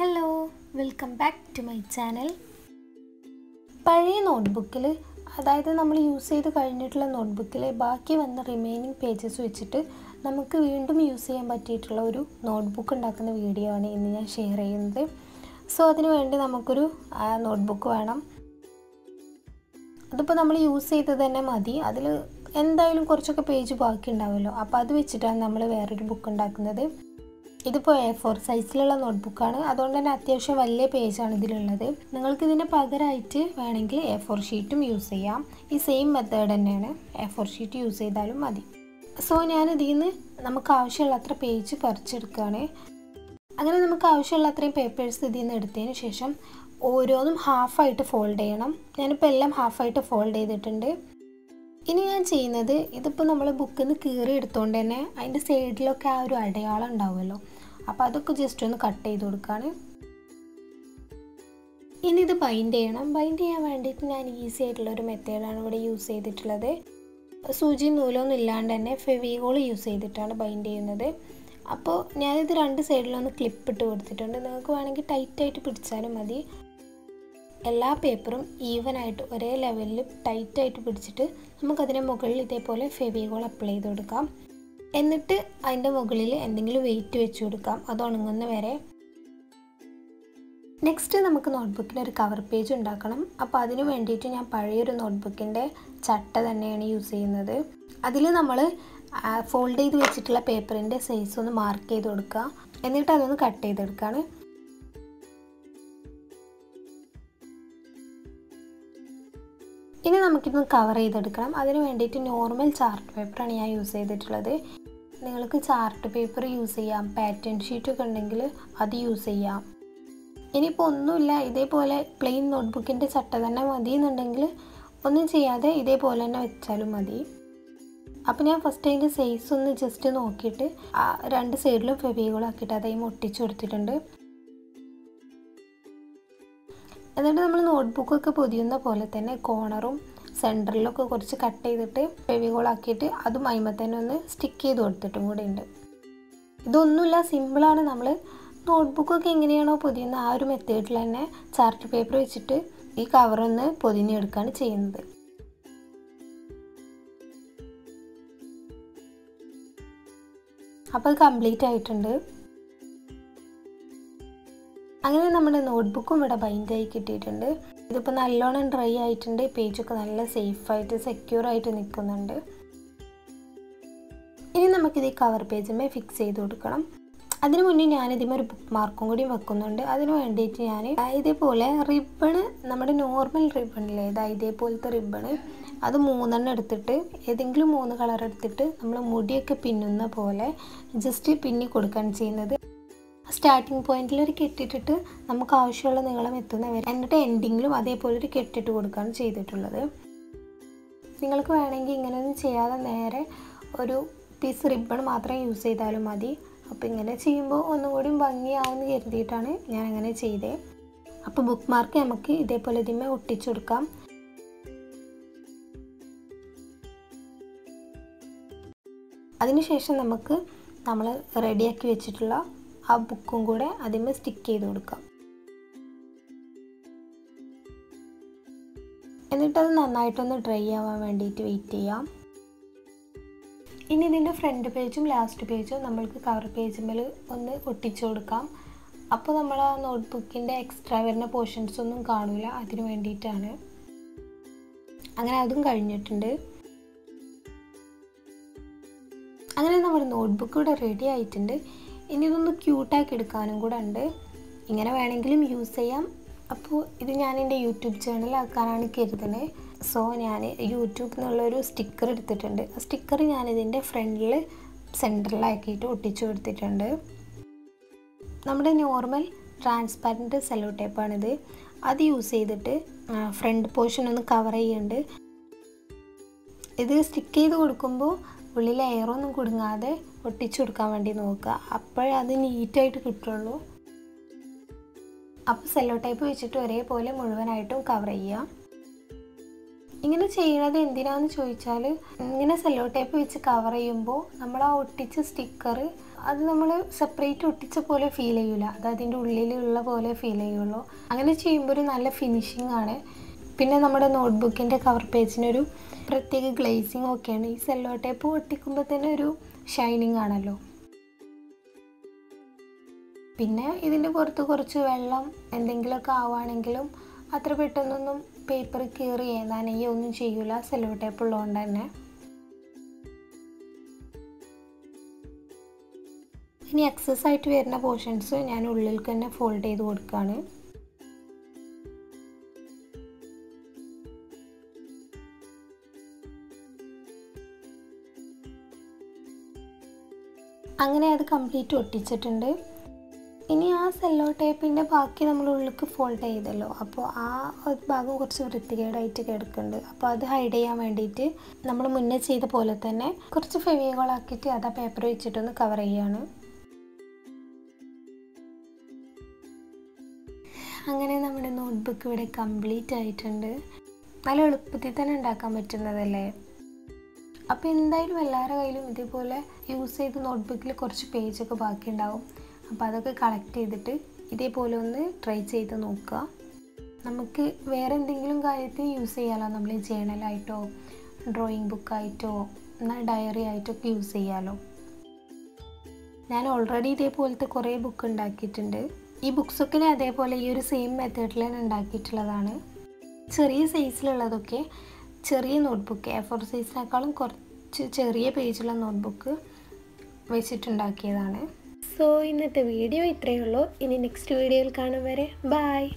Hello welcome back to my channel പഴയ നോട്ട്ബുക്കിൽ അതായത് നമ്മൾ യൂസ് ചെയ്ത് കഴിഞ്ഞിട്ടുള്ള നോട്ട്ബുക്കിലെ ബാക്കി വന്ന റിമൈനിങ് പേജസ് വെച്ചിട്ട് നമുക്ക് വീണ്ടും യൂസ് ചെയ്യാൻ പറ്റിയിട്ടുള്ള ഒരു നോട്ട്ബുക്ക് ഉണ്ടാക്കുന്ന വീഡിയോ ആണ് ഇന്ന് ഞാൻ ഷെയർ ചെയ്യുന്നത്. സോ അതിന് വേണ്ടി നമുക്കൊരു നോട്ട്ബുക്ക് വേണം. അതിപ്പോൾ നമ്മൾ യൂസ് ചെയ്തത് തന്നെ മതി. അതിൽ എന്തായാലും കുറച്ചൊക്കെ പേജ് ബാക്കി ഉണ്ടാവുമല്ലോ അപ്പോൾ അത് വെച്ചിട്ടാണ് നമ്മൾ വേറൊരു ബുക്ക് ഉണ്ടാക്കുന്നത്. ഇതിപ്പോൾ എ ഫോർ സൈസിലുള്ള നോട്ട്ബുക്കാണ് അതുകൊണ്ട് തന്നെ അത്യാവശ്യം വലിയ പേജാണ് ഇതിലുള്ളത്. നിങ്ങൾക്ക് ഇതിന് പകരമായിട്ട് വേണമെങ്കിൽ എ ഫോർ ഷീറ്റും യൂസ് ചെയ്യാം. ഈ സെയിം മെത്തേഡ് തന്നെയാണ് എ ഫോർ ഷീറ്റ് യൂസ് ചെയ്താലും മതി. സോ ഞാൻ ഇതിൽ നിന്ന് നമുക്ക് ആവശ്യമുള്ള അത്ര പേജ് പറിച്ചെടുക്കുകയാണ്. അങ്ങനെ നമുക്ക് ആവശ്യമുള്ള അത്രയും പേപ്പേഴ്സ് ഇതിൽ നിന്ന് എടുത്തതിന് ശേഷം ഓരോന്നും ഹാഫായിട്ട് ഫോൾഡ് ചെയ്യണം. ഞാനിപ്പോൾ എല്ലാം ഹാഫായിട്ട് ഫോൾഡ് ചെയ്തിട്ടുണ്ട്. ഇനി ഞാൻ ചെയ്യുന്നത് ഇതിപ്പോൾ നമ്മൾ ബുക്കിൽ നിന്ന് കീറി എടുത്തുകൊണ്ട് തന്നെ അതിന്റെ സൈഡിലൊക്കെ ആ ഒരു അടയാളം ഉണ്ടാവുമല്ലോ. അപ്പോൾ അതൊക്കെ ജസ്റ്റ് ഒന്ന് കട്ട് ചെയ്ത് കൊടുക്കുകയാണ് ഇനി ഇത് ബൈൻഡ് ചെയ്യണം. ബൈൻഡ് ചെയ്യാൻ വേണ്ടിയിട്ട് ഞാൻ ഈസി ആയിട്ടുള്ള ഒരു മെത്തേഡാണ് ഇവിടെ യൂസ് ചെയ്തിട്ടുള്ളത്. സൂചി നൂലൊന്നും ഇല്ലാണ്ട് തന്നെ ഫെവിഗോൾ യൂസ് ചെയ്തിട്ടാണ് ബൈൻഡ് ചെയ്യുന്നത്. അപ്പോൾ ഞാനിത് രണ്ട് സൈഡിലൊന്ന് ക്ലിപ്പ് ഇട്ട് കൊടുത്തിട്ടുണ്ട്. നിങ്ങൾക്ക് വേണമെങ്കിൽ ടൈറ്റായിട്ട് പിടിച്ചാലും മതി. എല്ലാ പേപ്പറും ഈവനായിട്ട് ഒരേ ലെവലിൽ ടൈറ്റായിട്ട് പിടിച്ചിട്ട് നമുക്കതിന്റെ മുകളിൽ ഇതേപോലെ ഫെവികോൾ അപ്ലൈ ചെയ്ത് കൊടുക്കാം എന്നിട്ട് അതിന്റെ മുകളിൽ എന്തെങ്കിലും വെയിറ്റ് വെച്ച് കൊടുക്കാം. അത് ഉണങ്ങുന്ന വരെ. നെക്സ്റ്റ് നമുക്ക് നോട്ട്ബുക്കിന് ഒരു കവർ പേജ് ഉണ്ടാക്കണം. അപ്പോൾ അതിന് വേണ്ടിയിട്ട് ഞാൻ പഴയൊരു നോട്ട്ബുക്കിന്റെ ചട്ട തന്നെയാണ് യൂസ് ചെയ്യുന്നത്. അതിൽ നമ്മൾ ഫോൾഡ് ചെയ്ത് വെച്ചിട്ടുള്ള പേപ്പറിന്റെ സൈസ് ഒന്ന് മാർക്ക് ചെയ്ത് കൊടുക്കുക. എന്നിട്ട് അതൊന്ന് കട്ട് ചെയ്തെടുക്കുകയാണ്. ഇനി നമുക്കിതൊന്ന് കവർ ചെയ്തെടുക്കണം. അതിന് വേണ്ടിയിട്ട് നോർമൽ ചാർട്ട് പേപ്പറാണ് ഞാൻ യൂസ് ചെയ്തിട്ടുള്ളത്. നിങ്ങൾക്ക് ചാർട്ട് പേപ്പർ യൂസ് ചെയ്യാം. പാറ്റേൺ ഷീറ്റൊക്കെ ഉണ്ടെങ്കിൽ അത് യൂസ് ചെയ്യാം. ഇനിയിപ്പോൾ ഒന്നുമില്ല. ഇതേപോലെ പ്ലെയിൻ നോട്ട്ബുക്കിന്റെ ചട്ട തന്നെ മതി എന്നുണ്ടെങ്കിൽ ഒന്നും ചെയ്യാതെ ഇതേപോലെ തന്നെ വെച്ചാലും മതി. അപ്പോൾ ഞാൻ ഫസ്റ്റ് അതിന്റെ സൈസ് ഒന്ന് ജസ്റ്റ് നോക്കിയിട്ട് ആ രണ്ട് സൈഡിലും ഫെവികളാക്കിയിട്ട് അതായത് ഒട്ടിച്ചു കൊടുത്തിട്ടുണ്ട്. എന്നിട്ട് നമ്മൾ നോട്ട്ബുക്കൊക്കെ പൊതിയുന്ന പോലെ തന്നെ കോണറും സെന്ററിലൊക്കെ കുറച്ച് കട്ട് ചെയ്തിട്ട് ഫെവികോളാക്കിയിട്ട് അതും അയിമ തന്നെ ഒന്ന് സ്റ്റിക്ക് ചെയ്ത് കൊടുത്തിട്ടും കൂടെ ഉണ്ട്. ഇതൊന്നുമില്ല സിമ്പിളാണ് നമ്മൾ നോട്ട്ബുക്കൊക്കെ എങ്ങനെയാണോ പൊതിയുന്ന ആ ഒരു മെത്തേഡിൽ തന്നെ ചാർട്ട് പേപ്പർ വെച്ചിട്ട് ഈ കവറൊന്ന് പൊതിഞ്ഞെടുക്കുകയാണ് ചെയ്യുന്നത്. അപ്പോൾ അത് കംപ്ലീറ്റ് ആയിട്ടുണ്ട്. അങ്ങനെ നമ്മുടെ നോട്ട്ബുക്കും ഇവിടെ ബൈൻഡായി കിട്ടിയിട്ടുണ്ട്. ഇതിപ്പോൾ നല്ലോണം ഡ്രൈ ആയിട്ടുണ്ട്. പേജൊക്കെ നല്ല സേഫായിട്ട് സെക്യൂർ ആയിട്ട് നിൽക്കുന്നുണ്ട്. ഇനി നമുക്കിത് ഈ കവർ പേജുമേ ഫിക്സ് ചെയ്ത് കൊടുക്കണം. അതിനു മുന്നേ ഞാനിതിമേ ഒരു ബുക്ക് മാർക്കും കൂടി വെക്കുന്നുണ്ട്. അതിന് വേണ്ടിയിട്ട് ഞാൻ ഇതേപോലെ റിബണ് നമ്മുടെ നോർമൽ റിബണില്ലേ ഇതാ ഇതേപോലത്തെ റിബണ് അത് മൂന്നെണ്ണം എടുത്തിട്ട് ഏതെങ്കിലും മൂന്ന് കളർ എടുത്തിട്ട് നമ്മൾ മുടിയൊക്കെ പിന്നുന്ന പോലെ ജസ്റ്റ് പിന്നി കൊടുക്കുകയാണ് ചെയ്യുന്നത്. സ്റ്റാർട്ടിങ് പോയിന്റിൽ ഒരു കെട്ടിട്ടിട്ട് നമുക്ക് ആവശ്യമുള്ള നീളം എത്തുന്നവരെ എന്നിട്ട് എൻഡിങ്ങിലും അതേപോലെ ഒരു കെട്ടിട്ട് കൊടുക്കുകയാണ് ചെയ്തിട്ടുള്ളത്. നിങ്ങൾക്ക് വേണമെങ്കിൽ ഇങ്ങനെയൊന്നും ചെയ്യാതെ നേരെ ഒരു പീസ് റിബൺ മാത്രം യൂസ് ചെയ്താലും മതി. അപ്പോൾ ഇങ്ങനെ ചെയ്യുമ്പോൾ ഒന്നും കൂടി ഭംഗിയാവുമെന്ന് കരുതിയിട്ടാണ് ഞാൻ അങ്ങനെ ചെയ്തത് അപ്പോൾ ബുക്ക് മാർക്ക് നമുക്ക് ഇതേപോലെ ഇതിമേ ഒട്ടിച്ചു കൊടുക്കാം. അതിനുശേഷം നമുക്ക് നമ്മൾ റെഡിയാക്കി വെച്ചിട്ടുള്ള ആ ബുക്കും കൂടെ അതിന്മേൽ സ്റ്റിക്ക് ചെയ്ത് കൊടുക്കാം. എന്നിട്ടത് നന്നായിട്ടൊന്ന് ഡ്രൈ ആവാൻ വേണ്ടിയിട്ട് വെയിറ്റ് ചെയ്യാം. ഇനി ഇതിന്റെ ഫ്രണ്ട് പേജും ലാസ്റ്റ് പേജും നമ്മൾക്ക് കവർ പേജുമ്മൽ ഒന്ന് ഒട്ടിച്ചു കൊടുക്കാം. അപ്പോൾ നമ്മൾ ആ നോട്ട്ബുക്കിന്റെ എക്സ്ട്രാ വരുന്ന പോർഷൻസ് ഒന്നും കാണില്ല അതിന് വേണ്ടിയിട്ടാണ്. അങ്ങനെ അതും കഴിഞ്ഞിട്ടുണ്ട്. അങ്ങനെ നമ്മുടെ നോട്ട്ബുക്ക് ഇവിടെ റെഡി ആയിട്ടുണ്ട്. ഇനി ഇതൊന്ന് ക്യൂട്ടാക്കി എടുക്കാനും കൂടെ ഉണ്ട്. ഇങ്ങനെ വേണമെങ്കിലും യൂസ് ചെയ്യാം. അപ്പോൾ ഇത് ഞാൻ എന്റെ യൂട്യൂബ് ചാനലാക്കാനാണ് കരുതുന്നത് സോ ഞാൻ യൂട്യൂബിൽ നിന്നുള്ളൊരു സ്റ്റിക്കർ എടുത്തിട്ടുണ്ട്. ആ സ്റ്റിക്കർ ഞാനിതിന്റെ ഫ്രണ്ടിൽ സെന്ററിലാക്കിയിട്ട് ഒട്ടിച്ചു കൊടുത്തിട്ടുണ്ട്. നമ്മുടെ നോർമൽ ട്രാൻസ്പാരന്റ് സെലോ ടേപ്പാണിത് അത് യൂസ് ചെയ്തിട്ട് ഫ്രണ്ട് പോർഷൻ ഒന്ന് കവർ ചെയ്യുന്നുണ്ട് ഇത് സ്റ്റിക്ക് ചെയ്ത് കൊടുക്കുമ്പോൾ ഉള്ളിൽ എയറൊന്നും കുടുങ്ങാതെ ഒട്ടിച്ചു കൊടുക്കാൻ വേണ്ടി നോക്കുക. അപ്പോഴേ അത് നീറ്റായിട്ട് കിട്ടുള്ളൂ. അപ്പോൾ സെല്ലോ ടൈപ്പ് വെച്ചിട്ട് ഒരേപോലെ മുഴുവനായിട്ടും കവർ ചെയ്യുക. ഇങ്ങനെ ചെയ്യണത് എന്തിനാന്ന് ചോദിച്ചാൽ ഇങ്ങനെ സെല്ലോ ടൈപ്പ് വെച്ച് കവർ ചെയ്യുമ്പോൾ നമ്മൾ ആ ഒട്ടിച്ച സ്റ്റിക്കർ അത് നമ്മൾ സെപ്പറേറ്റ് ഒട്ടിച്ച പോലെ ഫീൽ ചെയ്യില്ല അത് അതിന്റെ ഉള്ളിലുള്ള പോലെ ഫീൽ ചെയ്യുള്ളൂ. അങ്ങനെ ചെയ്യുമ്പോൾ ഒരു നല്ല ഫിനിഷിംഗ് ആണ്. പിന്നെ നമ്മുടെ നോട്ട്ബുക്കിന്റെ കവർ പേജിനൊരു പ്രത്യേക ഗ്ലേസിങ് ഒക്കെയാണ്. ഈ സെല്ലോ ടേപ്പ് ഒട്ടിക്കുമ്പോൾ തന്നെ ഒരു ഷൈനിങ് ആണല്ലോ. പിന്നെ ഇതിന്റെ പുറത്ത് കുറച്ച് വെള്ളം എന്തെങ്കിലുമൊക്കെ ആവുകയാണെങ്കിലും അത്ര പെട്ടെന്നൊന്നും പേപ്പർ കീറി നനയോ ഒന്നും ചെയ്യൂല സെല്ലോ ടേപ്പ് ഉള്ളതുകൊണ്ട് തന്നെ. ഇനി എക്സസ് ആയിട്ട് വരുന്ന പോർഷൻസ് ഞാൻ ഉള്ളിൽ തന്നെ ഫോൾഡ് ചെയ്ത് കൊടുക്കുകയാണ് അങ്ങനെ അത് കംപ്ലീറ്റ് ഒട്ടിച്ചിട്ടുണ്ട്. ഇനി ആ സെല്ലോ ടേപ്പിന്റെ ബാക്കി നമ്മൾ ഉള്ളിലേക്ക് ഫോൾഡ് ചെയ്തല്ലോ. അപ്പോൾ ആ ഭാഗം കുറച്ച് വൃത്തികേടായിട്ട് കിടക്കുന്നുണ്ട്. അപ്പോൾ അത് ഹൈഡ് ചെയ്യാൻ വേണ്ടിയിട്ട് നമ്മൾ മുന്നേ ചെയ്ത പോലെ തന്നെ കുറച്ച് ഫെവിയോളാക്കിയിട്ട് അത് ആ പേപ്പർ വെച്ചിട്ടൊന്ന് കവർ ചെയ്യാണ്. അങ്ങനെ നമ്മുടെ നോട്ട്ബുക്ക് ഇവിടെ കംപ്ലീറ്റ് ആയിട്ടുണ്ട്. നല്ല എളുപ്പത്തിൽ തന്നെ ഉണ്ടാക്കാൻ പറ്റുന്നതല്ലേ? അപ്പോൾ എന്തായാലും എല്ലാവരുടെ കയ്യിലും ഇതേപോലെ യൂസ് ചെയ്ത് നോട്ട്ബുക്കിൽ കുറച്ച് പേജൊക്കെ ബാക്കിയുണ്ടാവും. അപ്പോൾ അതൊക്കെ കളക്ട് ചെയ്തിട്ട് ഇതേപോലെ ഒന്ന് ട്രൈ ചെയ്ത് നോക്കുക. നമുക്ക് വേറെ എന്തെങ്കിലും കാര്യത്തിന് യൂസ് ചെയ്യാമല്ലോ നമ്മൾ ജേണലായിട്ടോ ഡ്രോയിങ് ബുക്കായിട്ടോ എന്നാൽ ഡയറി ആയിട്ടോ ആയിട്ടൊക്കെ യൂസ് ചെയ്യാമല്ലോ ഞാൻ ഓൾറെഡി ഇതേപോലത്തെ കുറേ ബുക്ക് ഉണ്ടാക്കിയിട്ടുണ്ട്. ഈ ബുക്സൊക്കെ ഞാൻ അതേപോലെ ഈ ഒരു സെയിം മെത്തേഡിൽ തന്നെ ഉണ്ടാക്കിയിട്ടുള്ളതാണ്. ചെറിയ സൈസിലുള്ളതൊക്കെ ചെറിയ നോട്ട്ബുക്ക് എ ഫോർ സൈസിനേക്കാളും കുറച്ച് ചെറിയ പേജുള്ള നോട്ട്ബുക്ക് വെച്ചിട്ടുണ്ടാക്കിയതാണ്. സോ ഇന്നത്തെ വീഡിയോ ഇത്രയേ ഉള്ളൂ. ഇനി നെക്സ്റ്റ് വീഡിയോയിൽ കാണും വരെ. ബായ്